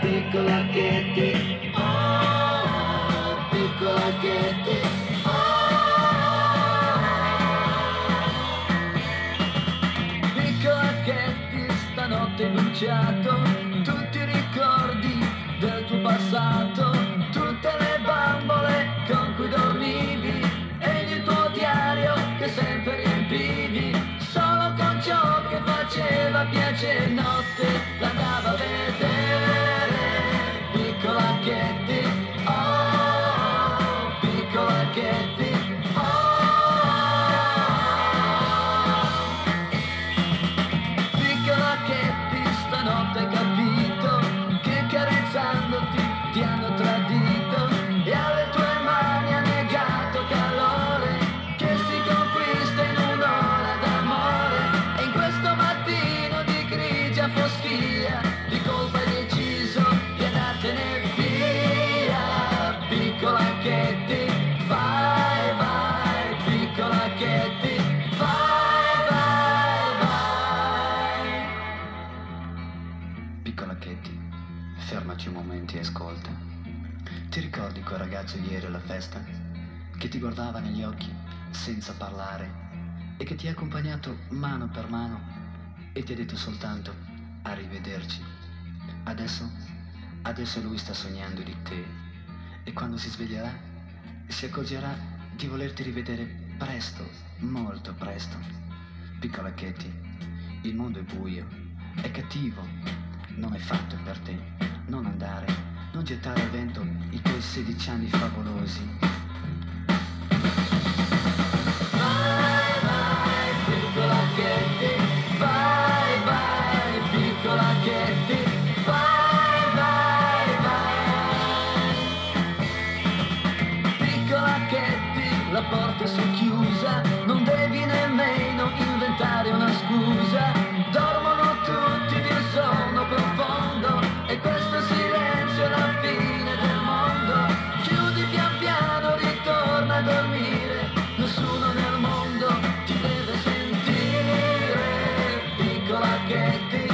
Piccola Katie, oh, piccola Katie, oh. Piccola Katie, stanotte bruciato piccola Katie, Katie, fermaci un momento e ascolta. Ti ricordi quel ragazzo ieri alla festa? Che ti guardava negli occhi senza parlare e che ti ha accompagnato mano per mano e ti ha detto soltanto arrivederci. Adesso, adesso lui sta sognando di te e quando si sveglierà si accorgerà di volerti rivedere presto, molto presto. Piccola Katie, il mondo è buio, è cattivo, non è fatto per te. Non andare, non gettare al vento i tuoi 16 anni favolosi. La porta è socchiusa, non devi nemmeno. Thank you.